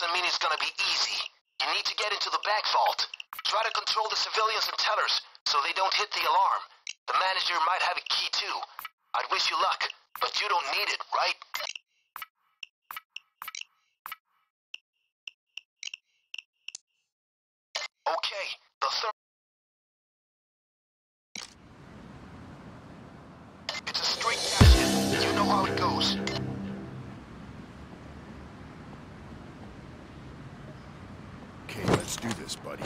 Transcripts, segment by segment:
doesn't mean it's gonna be easy. You need to get into the back vault. Try to control the civilians and tellers so they don't hit the alarm. The manager might have a key too. I'd wish you luck, but you don't need it, right? Okay, the third... do this, buddy.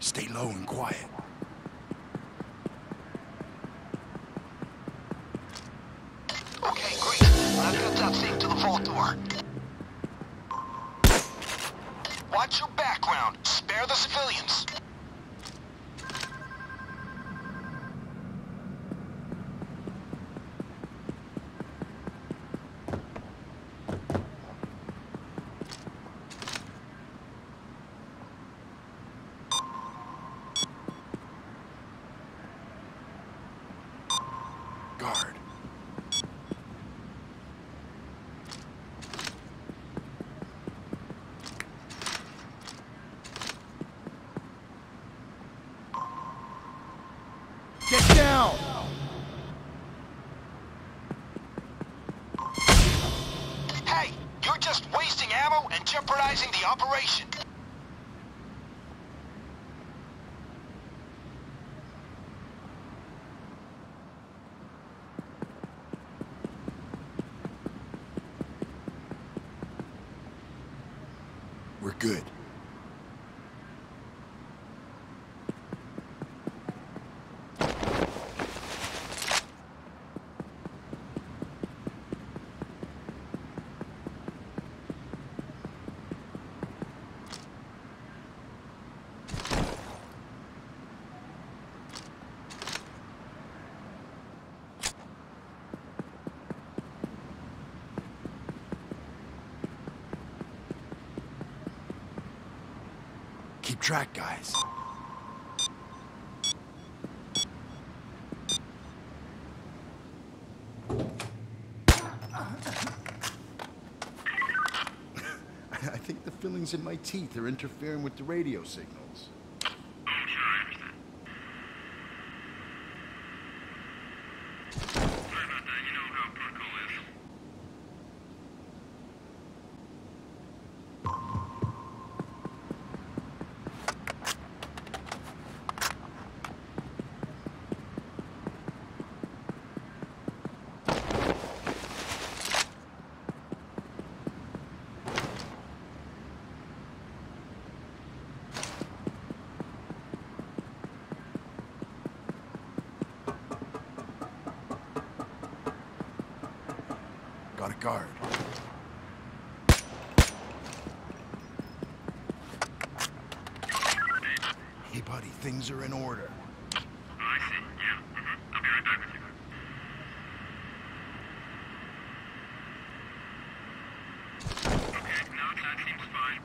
Stay low and quiet. Okay, great. Now get that to the vault door. Watch your background. Spare the civilians. Guard. Get down! Hey, you're just wasting ammo and jeopardizing the operation. We're good. Keep track, guys. I think the fillings in my teeth are interfering with the radio signals. Got a guard. Hey, buddy, things are in order. Yeah. Mm-hmm. Okay, no, that seems fine.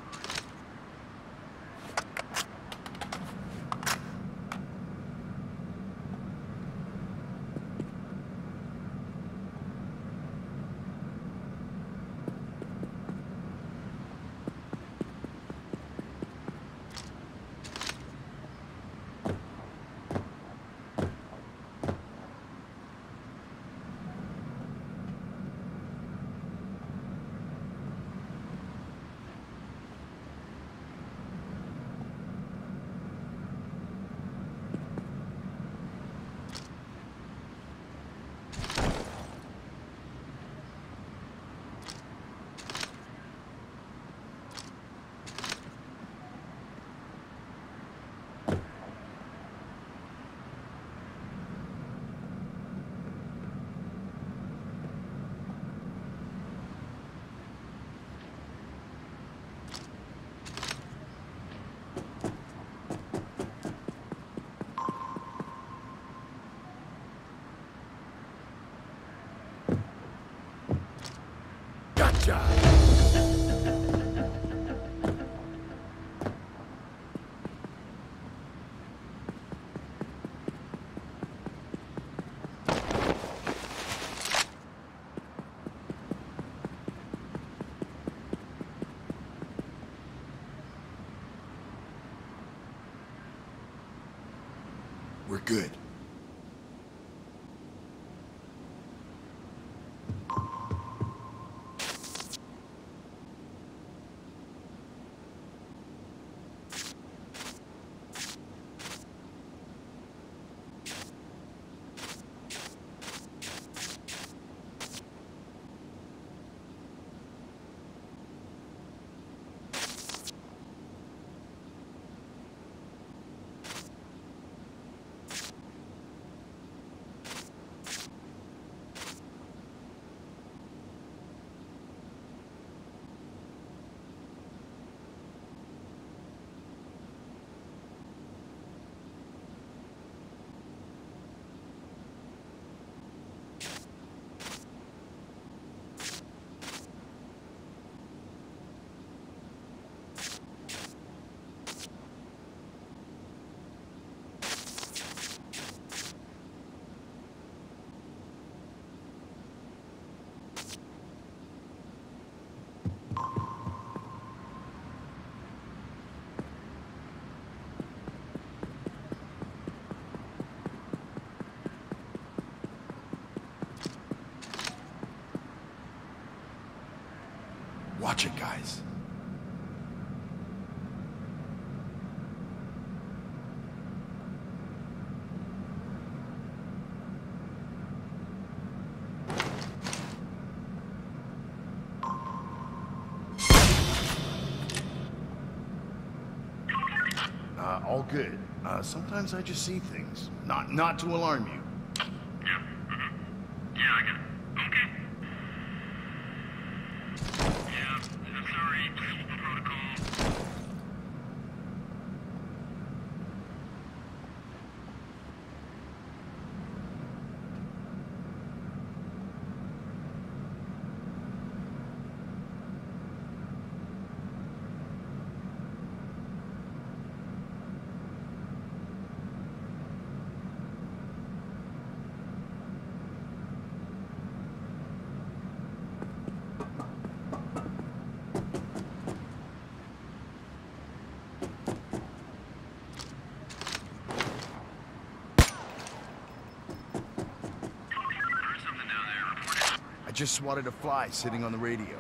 job. We're good. Uh, all good. Uh, sometimes I just see things. Not, not to alarm you. Just swatted a fly sitting on the radio.